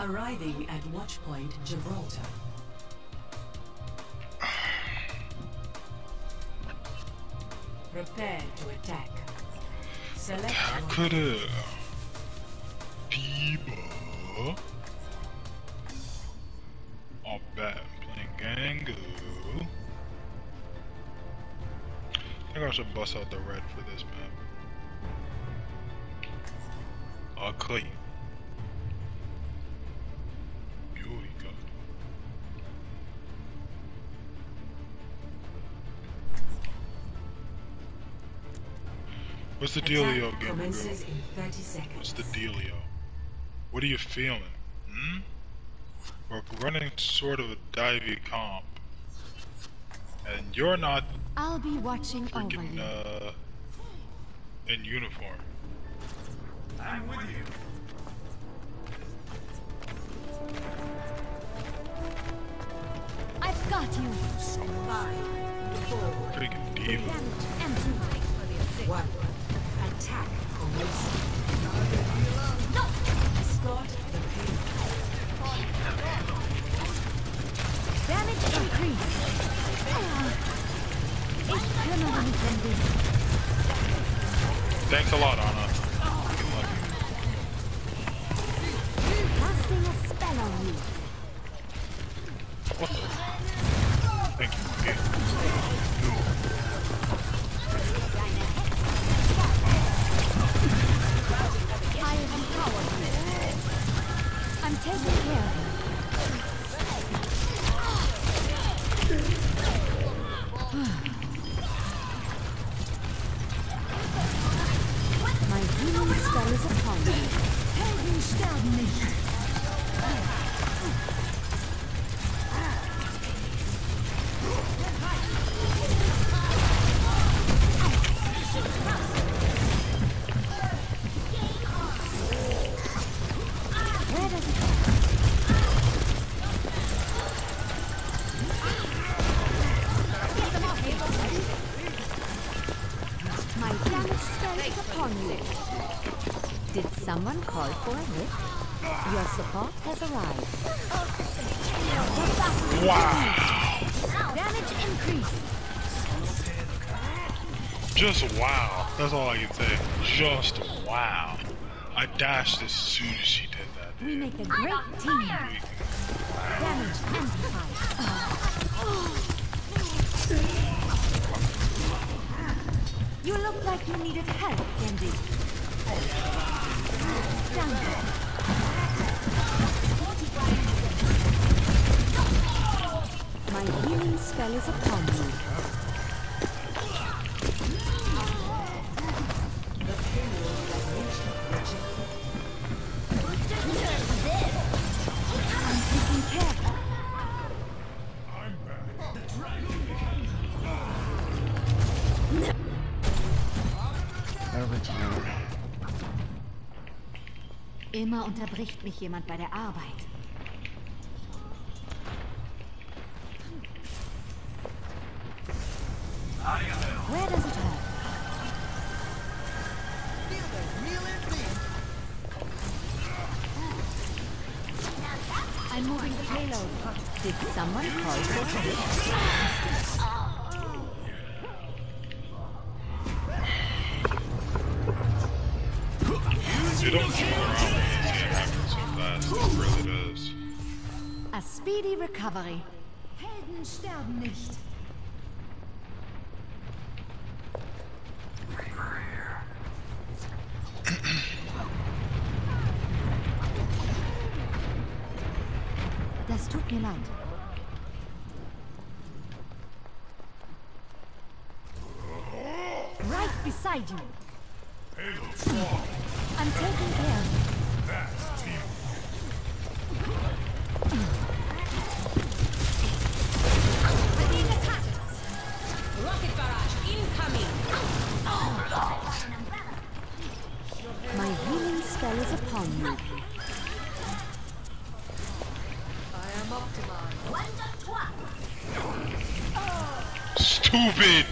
Arriving at Watchpoint Gibraltar. Prepare to attack. Select. People. All bad playing Gangu. I think I should bust out the red for this map. Okay. Eureka. What's the dealio, attack Gamer Girl? commences in 30 seconds. What's the dealio? What are you feeling? Hmm? We're running sort of a divey comp. And you're not I'll be watching over you. uh in uniform. I've Thanks a lot, Ana. My healing spell is upon you. Helden sterben nicht. Someone call for a lift? Your support has arrived. Wow! Damage increased. Just wow. That's all I can say. Just wow. I dashed as soon as she did that. We make a great team. Freaking Damage amplified. You look like you needed help, Genji. My healing spell is upon you. Immer unterbricht mich jemand bei der Arbeit. Where does it hurt? I'm moving the payload. Did someone call for help? You don't fast. It really does. A speedy recovery. Helden sterben nicht. Das tut mir leid. Right beside you. I'm taking care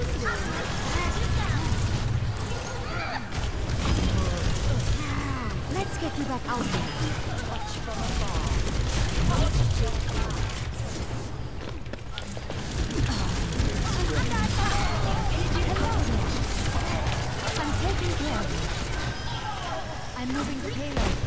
Let's get you back out there. I'm taking care of you. I'm moving the payload.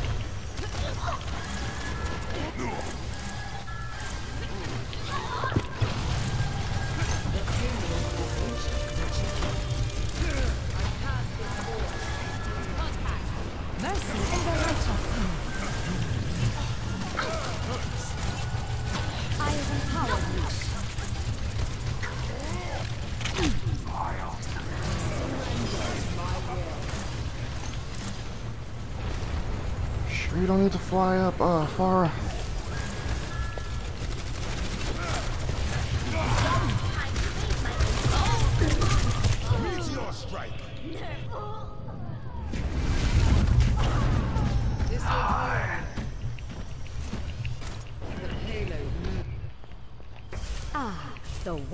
You don't need to fly up, uh, Pharah.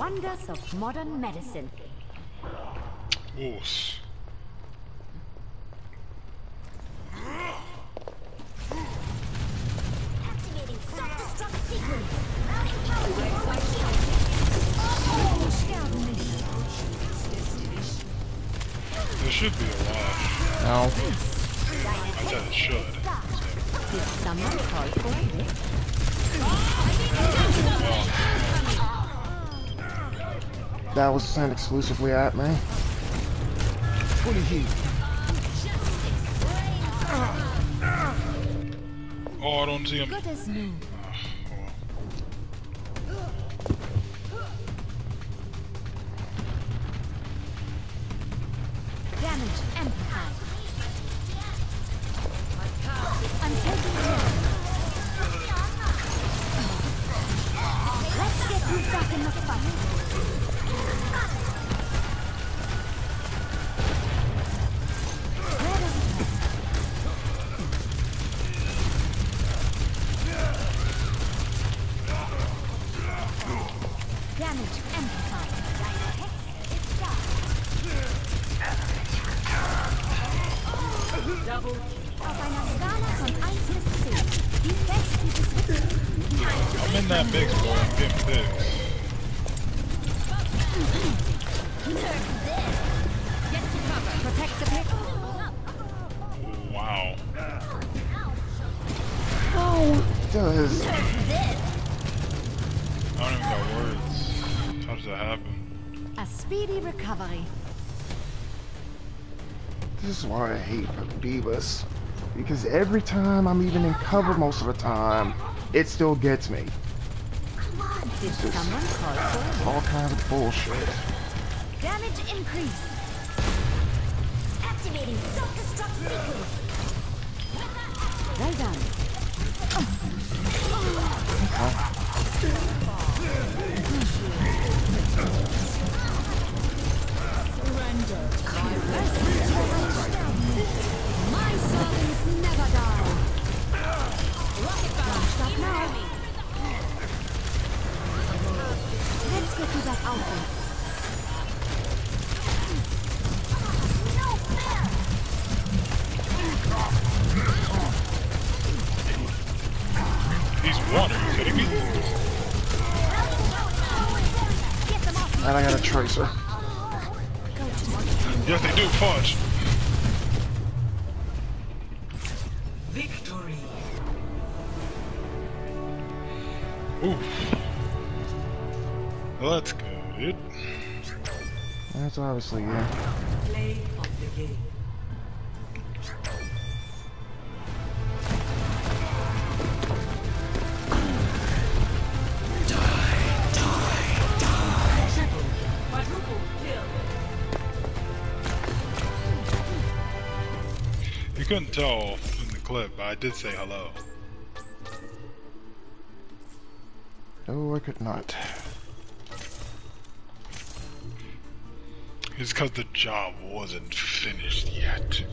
Wonders of modern medicine. Oof. There should be a wash. No. I said it should. Did someone call for a lift? That was sent exclusively at me. Fully heat. Oh, I don't see him. I'm in that mix, boy. I'm getting fixed. Protect the pick. Wow. Does I don't even got words. How does that happen? A speedy recovery. this is why I hate D.Vas. Because every time I'm even in cover most of the time, it still gets me. Did someone call for All kinds of bullshit. Damage increase. Activating self-destruct sequence. Well done. My He's one. Are you kidding me? Get And I got a tracer. Yes, they do. Punch. Victory. Oof. Well, that's good. That's obviously yeah. Couldn't tell in the clip, but I did say hello. No, I could not. It's because the job wasn't finished yet.